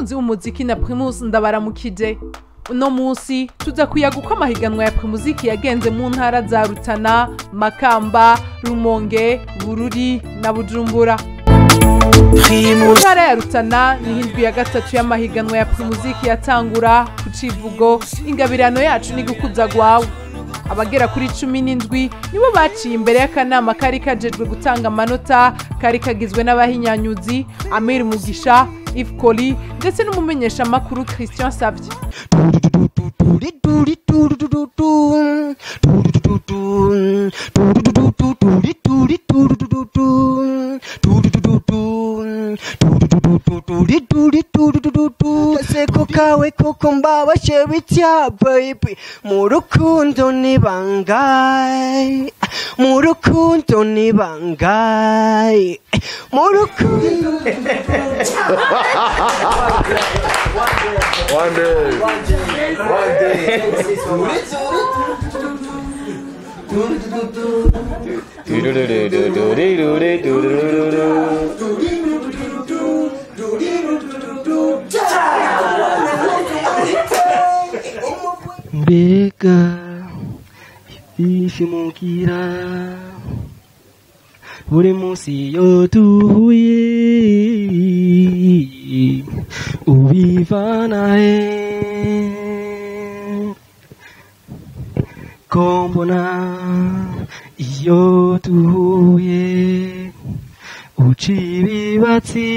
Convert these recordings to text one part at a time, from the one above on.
bakunzi b'umuziki na primus ndabaramukije uno munsi tuza kuyaga uko amahiganwa ya primuziki yagenze mu ntara za rutana makamba rumonge bururi na bujumbura. Mu ntara ya rutana ni hindwi ya gatatu y'amahiganwa ya primuziki yatangura ku civugo ingabirano yacu ni gukuza gwawe. Abagera kuri cumi n'indwi nibo baciye imbere y'akanama kari kajejwe gutanga amanota kari kagizwe n'abahinyanyuzi amir mugisha Yves Koli ndetse n'umumenyeshamakuru christian savye Seko kawe koko mbabashe bitya baby. Mu ni bangahe mu ni bangahe mu rukundo One. Mbega ifi mugira buri munsi iyo duhuye ubivana he ko mbona iyo duhuye uca ibibatsi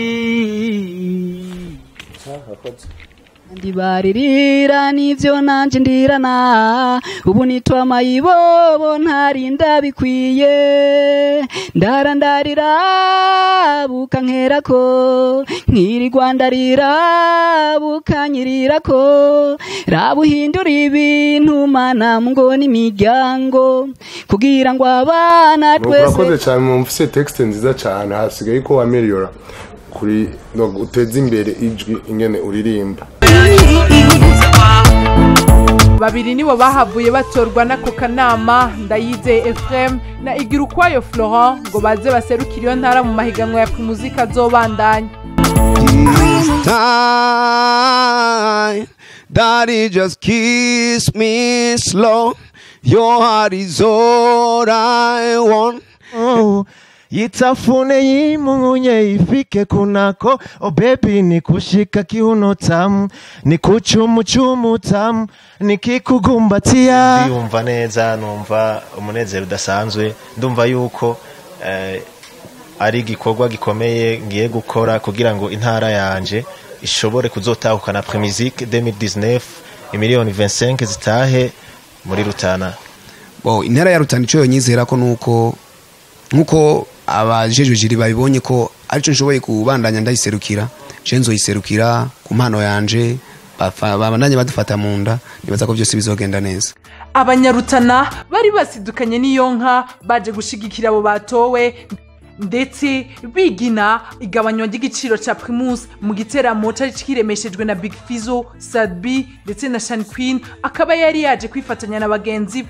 ndibaririra nivyo nanje ndirana. Ubu nitwa mayibobo ntarinda bikwiye ndara ndarira bukankerako nkirirwa ndarira bukanyirirako rabuhindura ibintu mana ngo n'imiryango kugira ngo abana Murakoze twese cyane mumfise texte nziza cyane. Hasigaye ko wameliora kuri no uteza imbere ijwi ingene uririmba. Babiri nibo bahavuye batorwa n'ako kanama ndayizeye Ephraim na Igirukwayo Florent ngo baze baserukire iyo ntara mu mahiganwa ya primuziki azobandanya time. Daddy, just kiss me slow. Your heart is all I want. Oh, Itafune yimunye ifike kunako. Oh baby ni kushika kiuno tamu ni kuchumuchumu tamu nikikugumbatia. Ndiyumva neza numva umunezero udasanzwe ndumva yuko eh, ari igikorwa gikomeye ngiye gukora kugira ngo intara yanje ishobore kuzotahukana premisique 2019 imiliyoni 25 zitahe muri rutana. Bo intara ya rutana icyo yonyizera ko nuko nk'uko abajejwe jiri babibonye ko arico nshoboye kubandanya ndayiserukira je nzoyiserukira ku mpano yanje babandanye badufata mu nda nibaza ko byose bizogenda neza. Abanyarutana bari basidukanye n'iyo nka baje gushigikira abo batowe ndetse bigina igabanywa ry'igiciro cya primus mu giteramo cyari kiremeshejwe na big fizo sadbi ndetse na shan queen akaba yari yaje kwifatanya na bagenzi be.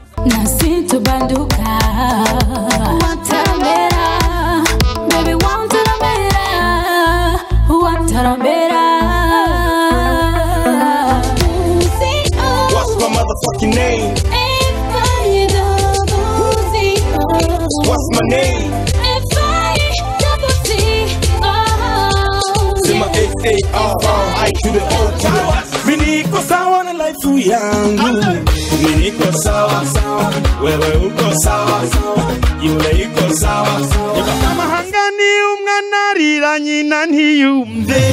To the old Niko sawa na life yangu, me niko sawa sawa, wewe uko sawa sawa, yule yuko sawa sawa. Amahangani umwanarira nyina ntiyumve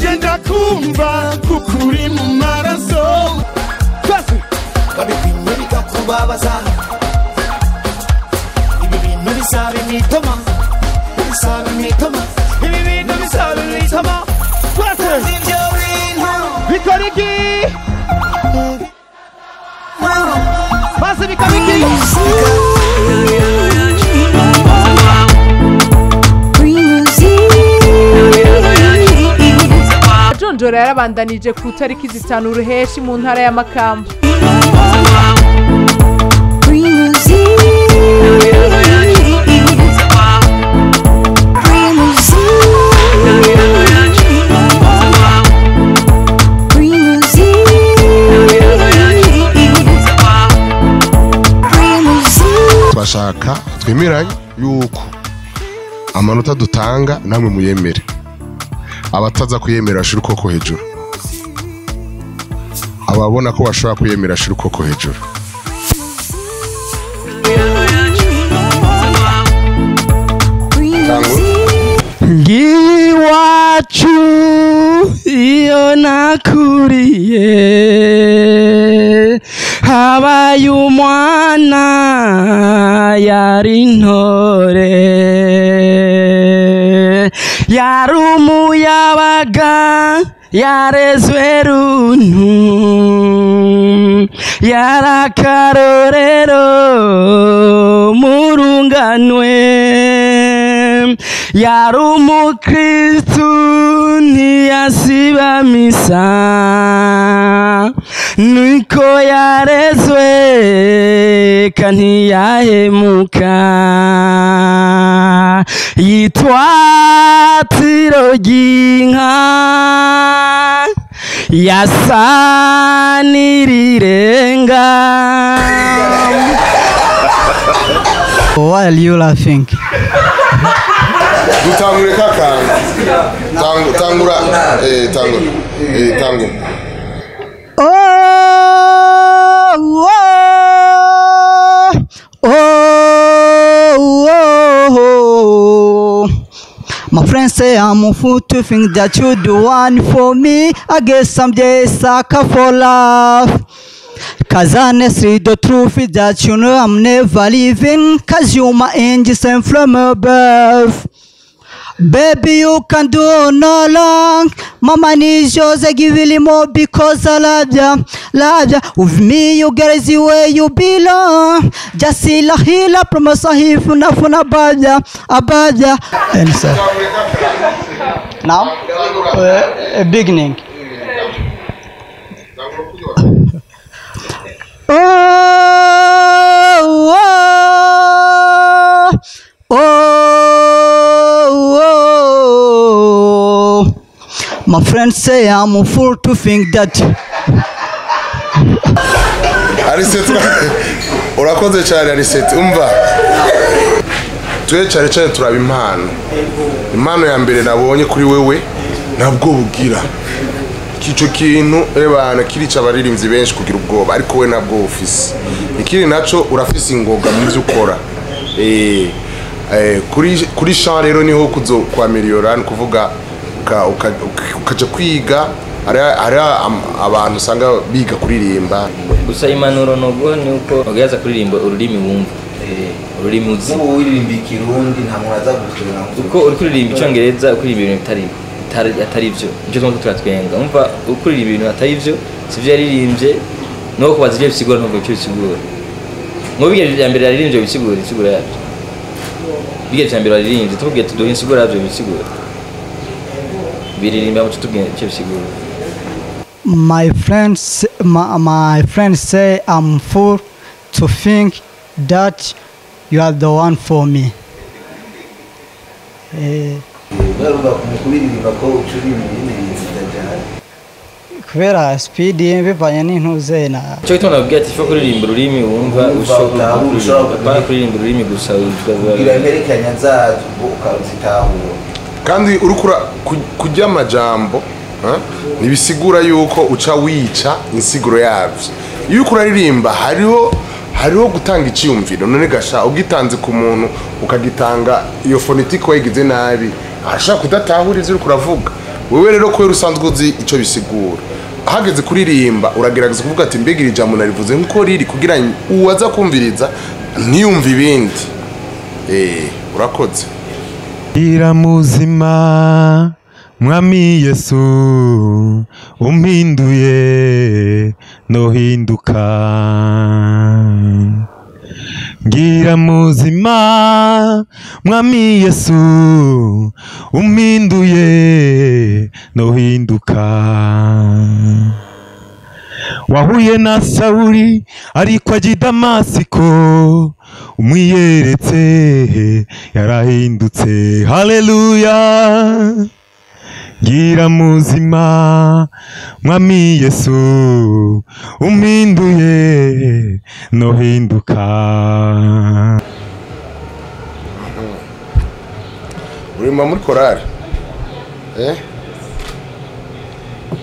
jenda kumva kukuri mumaraso. mu maraso babipimwe bikakubabaza. Ibi bintu bisabe nitoma solemnly, come on. Let me come on. Mu ntara ya Makamba. Nashaka twemeranye yuko amanota dutanga namwe muyemere. Abataza kuyemera bashira ukuboko hejuru. Ababona ko bashobora kuyemera bashira ukuboko hejuru. Ngiye iwacu iyo nakuriye. Yari intore yari umuyabaga yarezwe runtu yari akarorero murunganwe yari umukristu ntiyasibamisa niko yarezwe ka ntiyahemuka yitwatiro ry'inka yasanirirenga. Why are you laughing? dutangure kakanga tangu tangura eh tangu eh tangu oh oh oh, oh. oh. My friends say I'm a fool to think that you're the one for me. I guess someday sucker for love. Cause honestly the truth is that you know I'm never leaving. Cause you're my angel sent from above. Baby, you can do no long. Mama needs yours, I give you more because I love ya, love ya. With me, you get is where you belong. Just see la hila, promise a hifuna funa abadya, abadya. And so, now, uh, a beginning. Oh, Friends say I'm a fool to think that. ariseti urakoze cyane ariseti umva. Twe cyane turaba impano. Impano ya mbere nabonye kuri wewe ntabwo bugira. Icyo kintu rebana kirica abaririmbyi benshi kugira ubwoba ariko we ntabwo ufise ikindi na cyo urafise ingoga mu byo ukora. Eh, eh, kuri kuri shan rero ni ho kuzo kwa miliyora ni ukuvuga uka- uka- uka- ukaja kwiga hari abantu usanga biga kuririmba. Gusa impanuro nubwo ni uko ugaza kuririmba ururimi wumva. Ururimi uzi. Ubu wiririmba ikirundi nta muntu aza gukurura uko uri kuririmba icyongereza ukuririmba ibintu bitari atari byo. Nicyo twumva turatwenga. Umva ukuririmba ibintu atari byo si byo yaririmbye no kubaza ibyo bisigura ntabwo icyo bisigura mu biga bya mbere yaririmbye bisigura insigura yabyo. Biga bya mbere yaririmbye tubwiye tuduhe insigura yabyo bisigura biririmba tubwiye icyo bisigura My friends, my, my friends say I'm fool to think that you are the one for me. Eh, mu kubera speed bivanye n'intuze na cyo gituma nababwira ati ifa kuririmba ururimi wumva ushobora kuririmba ururimi gusa kugira imperekanya zazo ukazitahura kandi urukura kujya amajambo ha? ntibisigura yuko uca wica insiguro yabyo. Iyo uraririmba hariho hariho gutanga icyiyumviro. None gasha ugitanze ku muntu ukagitanga iyo fonetike wayigize nabi. Arashobora kudatahura ibyo uriko uravuga. Wewe rero kubera usanzwe uzi icyo bisigura. Hageze kuririmba uragerageza kuvuga ati mbega iri jambo narivuze nk'uko riri? Kugira ngo uwaza kumviriza ntiyumve ibindi. Eh urakoze. Ira muzima mwami yesu umpinduye nohinduka. Ngira muzima mwami yesu umpinduye nohinduka. Wahuye na sawuri ariko ajya i damasiko umwiyeretse yarahindutse. Hareruya gira muzima mwami yesu umpinduye nohinduka. Uririmba muri korari eh?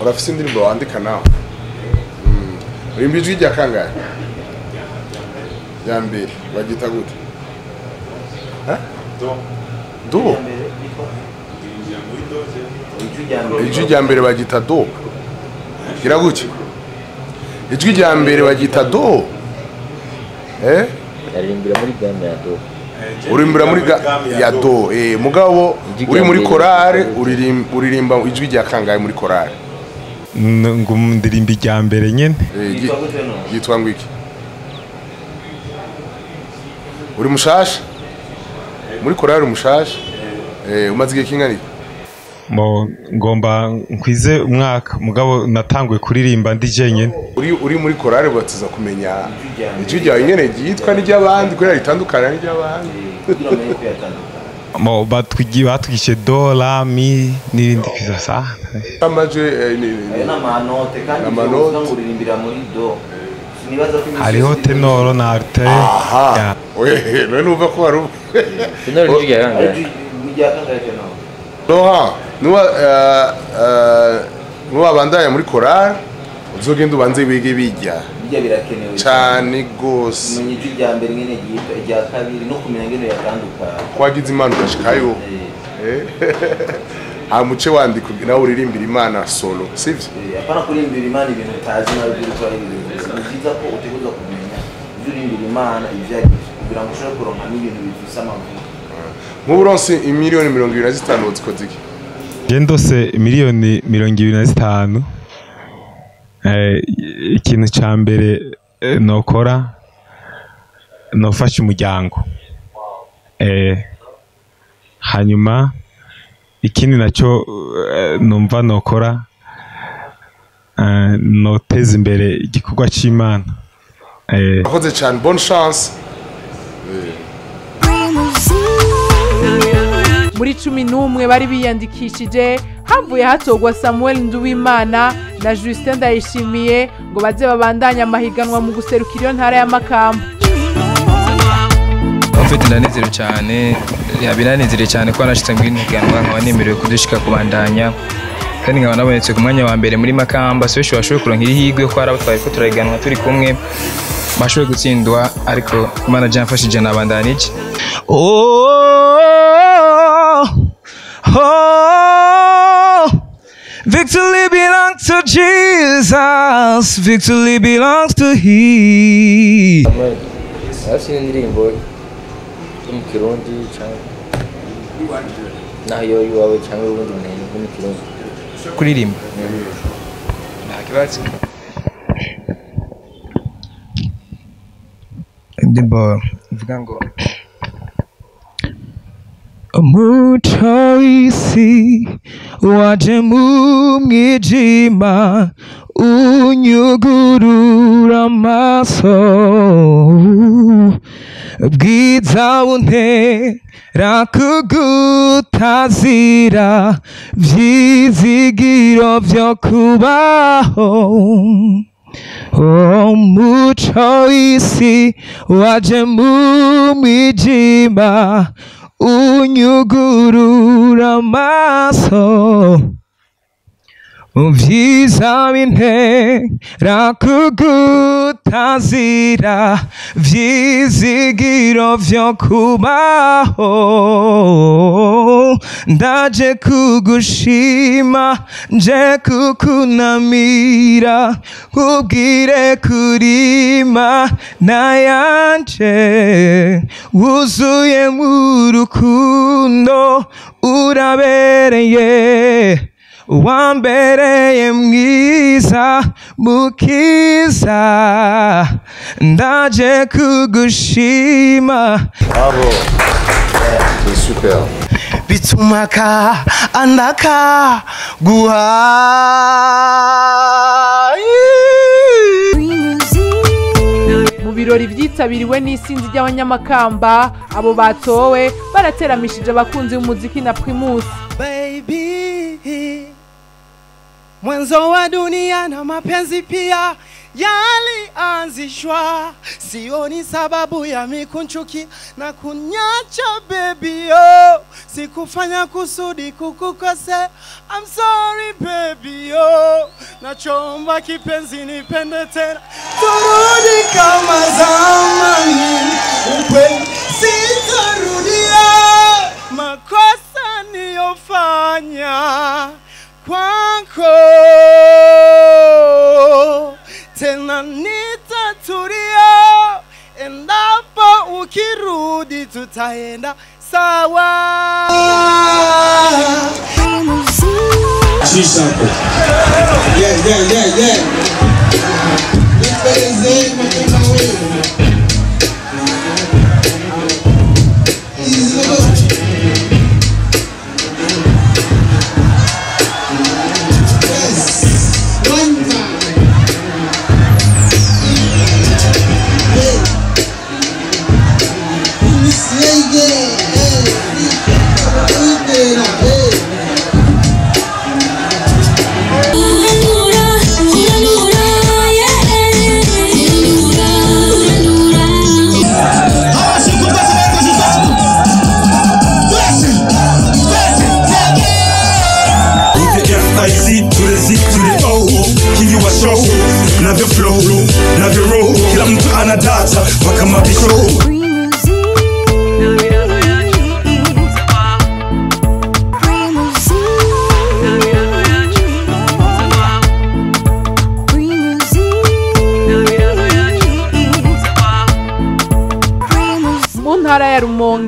urafite indirimbo wandika nawe? Hmm. Uririmba ijwi rya kangahe? Rya mbere bagita gute. Eh? do. Ijwi rya mbere bagita do gira gutya ijwi rya mbere bagita do. Eh? Yaririmbira muri game ya do. Urimbira muri ya do. eh mugabo uri muri korale uririm- uririmba ijwi rya kangahe muri korale. N- ngo ndirimba irya mbere nyene. Eh, gi- yitwa ngo uri mushasha? Muri korali mushasha eh umaze igihe kingana ngomba nkwize umwaka. Mugabo natanguye kuririmba ndi jenyene uri uri muri korali batiza kumenya ijwi ryawe nyene ryitwa n'iry'abandi kubera ritandukana n'iry'abandi. Mo batwigi batwigishe do la mi n'ibindi kwiza sa? Amajwi eh, ni- amanote kandi uririmbira muri do. Hariho tenoro na arte aha. We none numva ko wari tenoro ni ijwi rya kangahe eh, eh, nuwabandanya muri korali uzogenda ubanze wige bijya birakenewe cyane gose kumenya ijwi rya mbere ryitwa irya kabiri no kumenya ngene yatandukana kwagize imana ugashikayo ha muce wandika nawe uririmbira imana solo sivyo apana kurimbira imana ibintu utazi nawe ibyo ni byiza ko utegerezwa kumenya ibyo urimbira imana ibyo ari byo kugira ngo ushobore kuronka n'ibintu bifise amavuta nk'ubu uronse imiliyoni mirongo ibiri na zitanu wozikoze iki je ndose miliyoni mirongo ibiri na zitanu. Eh, ikintu ca mbere eh, nokora nofasha umuryango. Eh, hanyuma ikindi naco eh, numva nokora noteza imbere igikorwa c'imana eh, akoze cyane. Bonne chance. Muri cumi n'umwe bari biyandikishije havuye hatogwa samuel nduwimana na justin ndayishimiye ngo baze babandanye amahiganwa mu guserukira iyo ntara y'amakamba mfite ndanezerewe cyane ya, biranezerewe cyane ko nashyitse muri ino higanwa nkaba nemerewe kudushika kubandanya kandi nkaba nabonetse ku mwanya wa mbere muri makamba so benshi bashoboye kuronka ihigwe ko hari abo twari ko turahiganwa turi kumwe bashoboye gutsindwa ariko imana byamfashije nabandanije Oh, oh, victory belongs to Jesus. Victory belongs to He. hasi n'indirimbo yo mu kirundi cyangwa naho iyo iwawe cyangwa ubundi muntu yo mu kirundi kuririmba indirimbo ivuga ngo 무터이시 와제몸이지만 운유구루라마서 기자운해 라크구타지라 지지기럽여쿠바홈 오 무처이시 와제몸이지만 Unyuguru ramaso bintera kugutazira vyizigiro vyo kubaho ndaje kugushima nje kukunamira kubwire kurima nayanje wuzuye mu rukundo urabereye wambereye mwiza mukiza ndaje kugushima. Bravo. C'est super. Bitumaka andaka guha. Mu birori byitabiriwe n'isinzi ry'abanyamakamba abo batowe barateramishije abakunzi b'umuziki na primus. Baby mwanzo wa dunia na mapenzi pia yalianzishwa, sioni sababu ya mikunchuki na kunyacha baby yo, sikufanya kusudi kukukose. I'm sorry baby nachomba kipenzi nipende tena, turudi kama zamani, ukweli sitarudia. Makosa niyofanya kwako tena nitatulia endapo ukirudi tutaenda sawa. Yeah, yeah, yeah, yeah.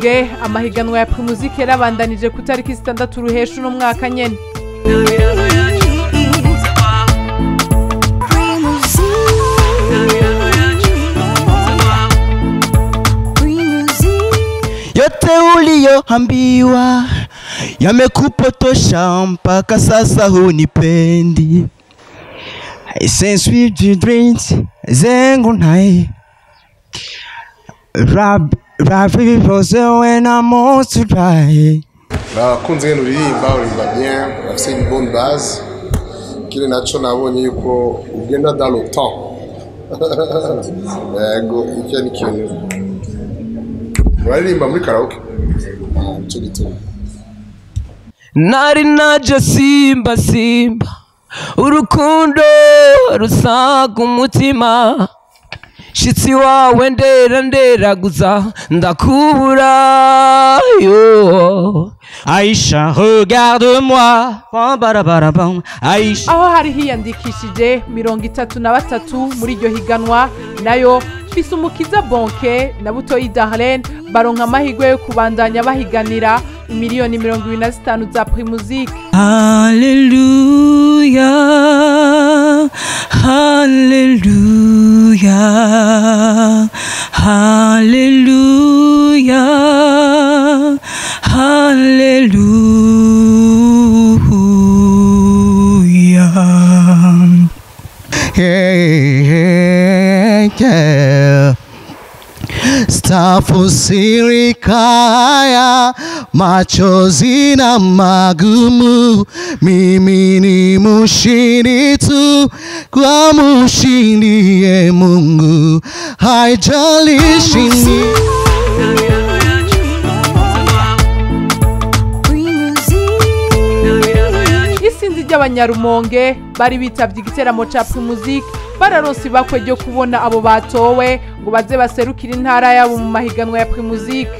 Ya amahiganwa ya primuzike yarabandanije ku itariki zitandatu ruhesha uno mwaka nyene. Yote uliyoambiwa yamekupotosha mpaka sasa hunipendi. Zengu naye. Rab Rose when I'm all to die nakunze ngene uririmba uririmba bien. Urafise une bonne base kile naco nabonye yuko ugenda dans le temps yego icyo ni ikintu uraririmba muri karaoke? Ah, nico gituma nari naje simba simba. Urukundo rusaga umutima shitsi wawe ndera nderaguza ndakubura yo. Aisha barabara, bam. Aisha. Aho hari hiyandikishije mirongo itatu na batatu muri iryo higanwa na yo Fisumukiza Bonke na Butoyi Darlene baronka amahirwe yo kubandanya bahiganira imiliyoni mirongo ibiri na zitanu za Primusique Hallelujah, hallelujah, hallelujah, hallelujah. Hey, hey, yeah. Stafusirikaya machozi na magumu, mimi ni mshindi tu, kwa mshindie Mungu, haijalishi ni isinzi ry'abanyarumonge bari bitavye igiteramo ca Primusique bararonse ibakwe ryo kubona abo batowe ngo baze baserukire intara yabo mu mahiganwa ya Primusique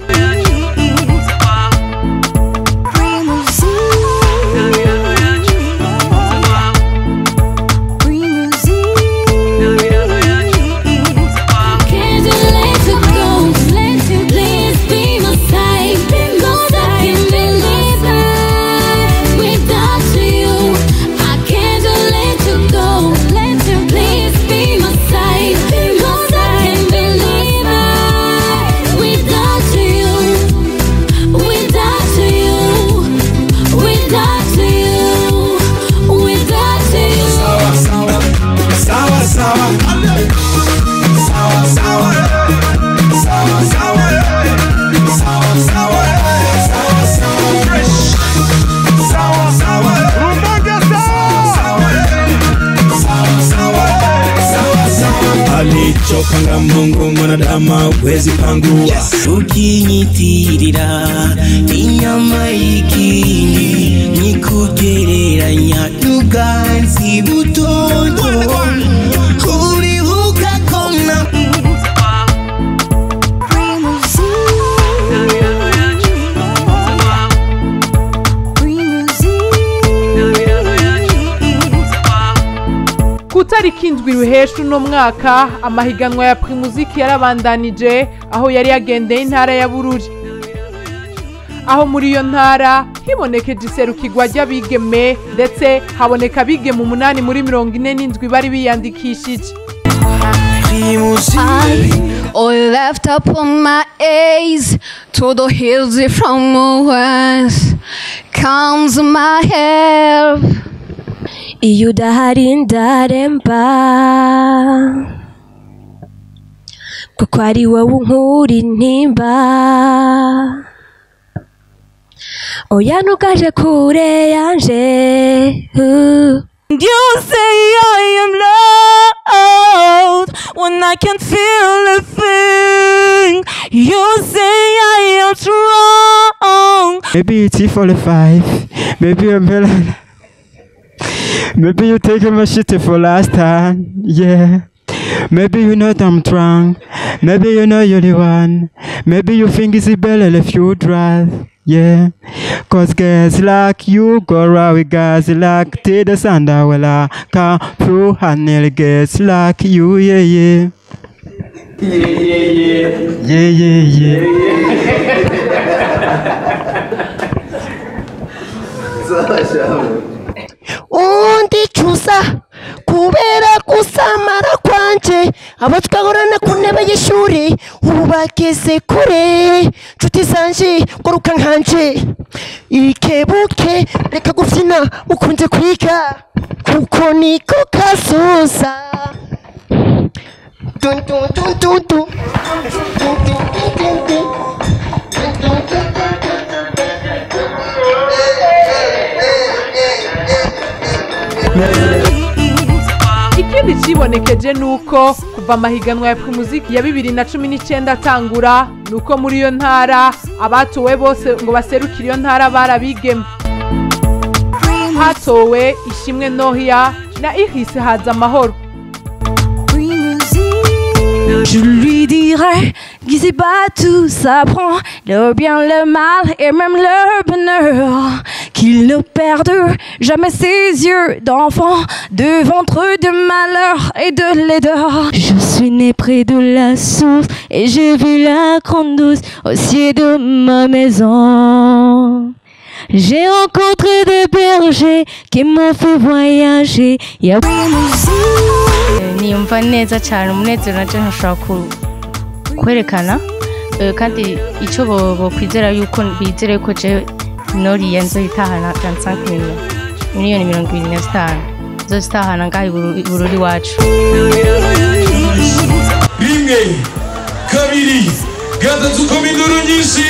mwanadamu hawezi pangua ukinyitirira inyama y'ikindi indwi ruhesha uno mwaka amahiganwa ya primuziki yarabandanije aho yari yagendeye intara ya bururi. Aho muri iyo ntara hibonekeje iserukirwa ry'abigeme ndetse haboneka abigeme umunani muri mirongo ine n'indwi bari biyandikishije. All left upon my A's to the hills from the west. Comes my help. Iyo udahari ndaremba kuko ari wowe unkura intimba oya ntugaje kure yanje uh. You say I am loved when I can feel a thing. You say I am strong. Maybe it's E45. Maybe I'm Helen. Maybe you taking my shit for last time. Yeah. Maybe you know I'm drunk. Maybe you know you're the one. Maybe you think it's better if you drive. Yeah. Cause guys like you go around with guys like sun that will I come through and nearly guys like you. Yeah, yeah. Yeah, yeah, yeah. Yeah, yeah, undicuza kubera gusamara kwanje abo twahorana ku ntebe y'ishuri ubu bageze kure. Nshuti zanje guruka nkanje. Ikebuke reka gubyina ukunze kwiga. Kuko niko kazoza Dun, dun, dun, dun, dun. Dun, ikindi cibonekeje ni uko kuva amahiganwa ya primuziki ya bibiri na cumi n'icyenda atangura ni uko muri iyo ntara abatowe bose ngo baserukire iyo ntara barabigeme hatowe ishimwe nohia na ihise haza amahoro Je lui dirai qu'il pas tout s'apprend, le bien, le mal et même le bonheur. Qu'il ne perde jamais ses yeux d'enfant de ventre de malheur et de laideur. Je suis né près de la source et j'ai vu la grande douce au ciel de ma maison. J'ai rencontré des bergers qui m'ont fait voyager. Y'a niyumva neza cyane umunezero nacyo ntushobora kwerekana Eh, kandi icyo bo- bokwizera yuko bizere ko je noriya nzoyitahana 25 miliyoni miliyoni mirongo ibiri na zitanu nzozitahana ngaha i Buru- i bururi iwacu rimwe kabiri gatatu koma induru nyinshi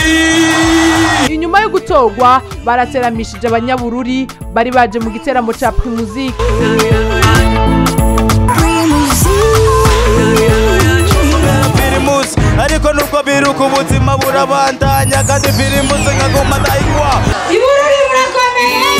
inyuma yo gutorwa barateramishije abanyabururi bari baje mu giteramo ca primuziki ariko nubwo biruka ubuzima burabandanya kandi firimbo zingagoma dayigwa iburu rirakomeye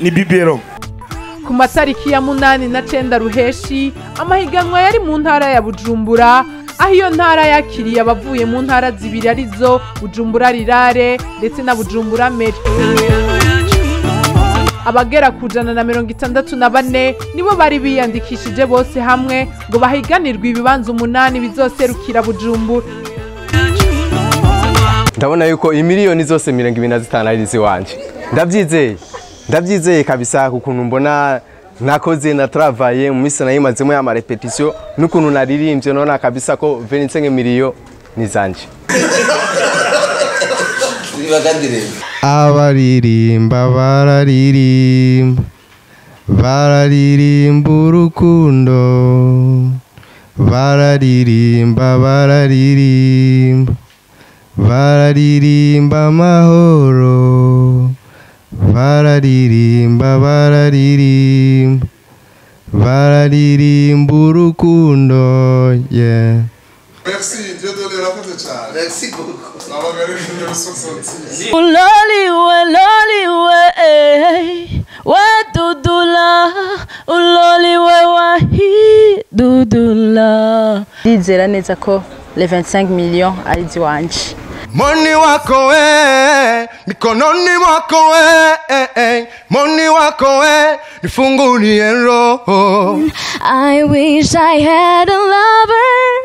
ni bibero. Ku matariki ya munani na cenda ruheshi amahiganwa yari mu ntara ya bujumbura aho iyo ntara yakiriye abavuye mu ntara zibiri ari zo bujumbura rirare ndetse na bujumbura meri abagera ku ijana na mirongo itandatu na bane nibo bari biyandikishije bose hamwe ngo bahiganirwe ibibanza umunani bizoserukira bujumbura. Ndabona yuko imiliyoni zose mirongo ibiri na zitanu ari iziwanje ndabyizeye. Ndabyizeye kabisa ukuntu mbona nakoze na travaye mu minsi nayimazemo ya marepetisiyo n'ukuntu naririmbye nona kabisa ko venitse nk'imiliyo ni zanje abaririmba bararirimba bararirimba urukundo bararirimba bararirimba bararirimba amahoro. Bararirimba bararirimba bararirimba urukundo 66. Uloliwe, loliwe, eh, we dudula, uloliwe wahi dudula. ndizera neza ko le 25 millions ari iziwanje Moni wako we, mikononi mwako we, eh, eh. Moni wako we, nifungulie roho. I wish I had a lover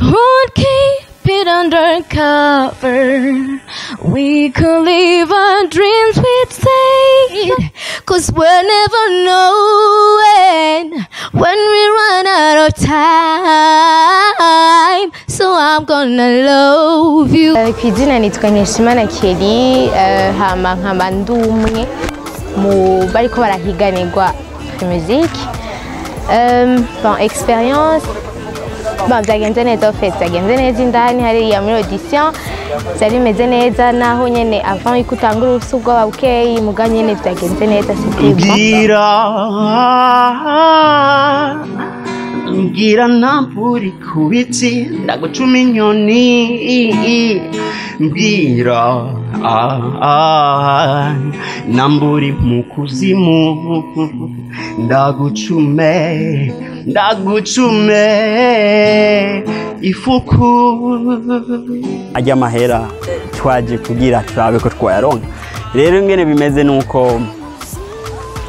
who'd keep it undercover. We could live our dreams with fate. Cause we'll never know when, when we run out of time. So I'm gonna love you. ku izina nitwa nkeshimana keri hama nkaba ndi umwe mu bariko barahiganirwa muziki bon experience bon byagenze neza ofet byagenze neza indani hariya muri audition byari bimeze neza naho avant yuko utangura ufise ubwoba bukeyi muga nyene byagenze neza mbwira ntampuri ku biti ndagucuma inyoni. Mbwira namburi mu kuzimu. Ndagucume ndagucume. Ifuku. Ajya amahera twaje kugira turabe ko twayaronka. Rero ingene bimeze nuko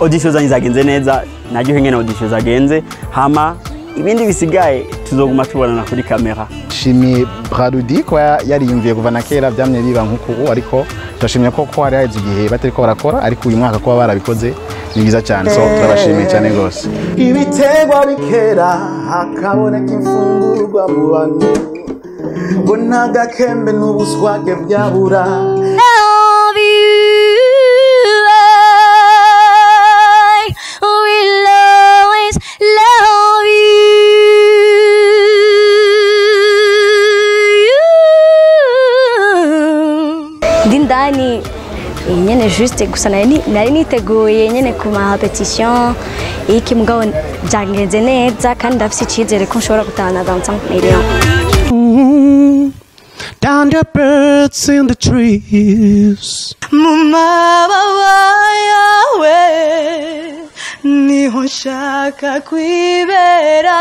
audition zanyu zagenze neza naryo ingene audition zagenze. Hama ibindi bisigaye tuzoguma tubonana kuri kamera. Shimiye Brarudi kuba yariyumviye kuva na kera byamye biba nk'uku ariko turashimye ko ko hari haheze igihe batari ko barakora ariko uyu mwaka kuba barabikoze ni byiza cyane. So turabashimiye cyane rwose. Ibiterwa bikera hakaboneka imfungurwa mu bantu. Ngo nta gakembe n'ubuswage byabura iyi nyine jisite gusa nari niteguye nyine ku mapetisiyo iyi mugabo byagenze neza kandi ndafite icyizere ko nshobora gutahana za nsanzwe miliyoni down the birds in the trees. Mumababa yawe niho nshaka kwibera.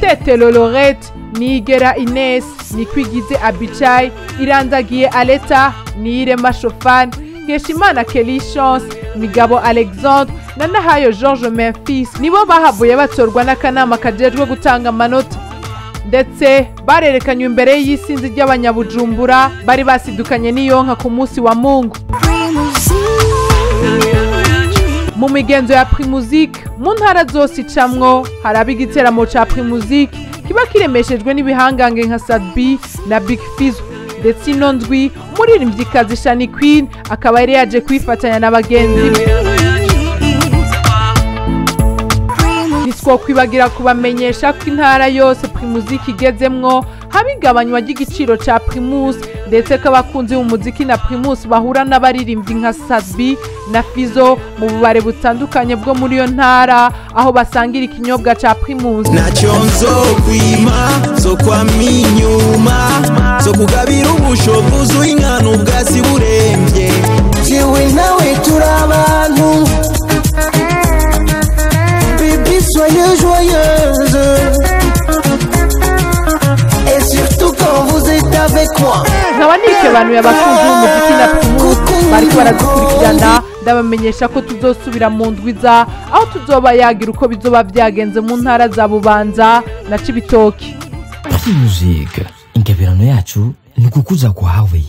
Tete Lolorette nigera ines nikwigize abicayi irandagiye aleta niyirema shofani nkeshimana kelly chance migabo alexandre na nahayo george memphis nibo bahavuye batorwa n'akanama kajejwe gutanga amanota. Ndetse barerekanywe imbere y'isinzi ry'abanyabujumbura bari basidukanye n'iyonka ku munsi wa mungu. Mu migenzo ya primusike mu ntara zose icamwo haraba igiteramo ca primusike kiba kiremeshejwe n'ibihangange nka sadbi na big fizo ndetse ino ndwi umuririmvyikazi shani queen akaba yari yaje kwifatanya na bagenzi be. Ntitwokwibagira kubamenyesha ko intara yose primusike igezemwo haba igabanywa ry'igiciro ca primus ndetse ko abakunzi b'umuziki na primus bahura n'abaririmbyi nka sadbi na fizo mu bubare butandukanye bwo muri iyo ntara aho basangira ikinyobwa ca primus ntacyo nzokwima zo kwama inyuma zo kugabira ubusho bwuzuye inkano ubwatsi burembye jewe nawe turi abantu Baby, soyez joyeuse. Et surtout quand vous êtes avec moi. Nkaba nikebanuye abakunzi b'umuziki na primus bariko baradukurikirana ndabamenyesha ko tuzosubira mu ndwiza aho tuzoba yagira uko bizoba vyagenze mu ntara za bubanza na cibitoki muzika ingabirano yacu ni ukukuza kwawe.